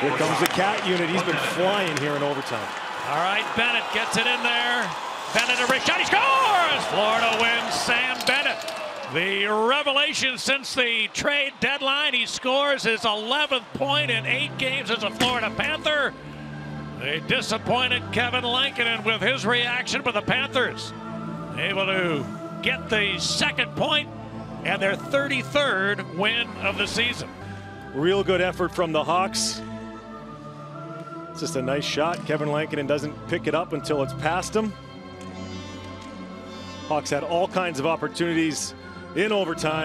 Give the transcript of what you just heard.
Here comes the cat unit. He's been flying here in overtime. All right, Bennett gets it in there. Bennett a shot. He scores! Florida wins. Sam Bennett, the revelation since the trade deadline. He scores his 11th point in eight games as a Florida Panther. They disappointed Kevin Lankinen with his reaction, but the Panthers able to get the second point and their 33rd win of the season. Real good effort from the Hawks. It's just a nice shot. Kevin Lankinen doesn't pick it up until it's past him. Hawks had all kinds of opportunities in overtime.